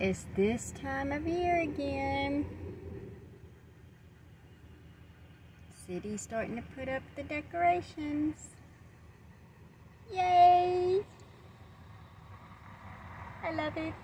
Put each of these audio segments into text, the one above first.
it's this time of year again. City's starting to put up the decorations. Yay! I love it.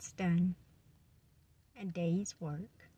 It's done. A day's work.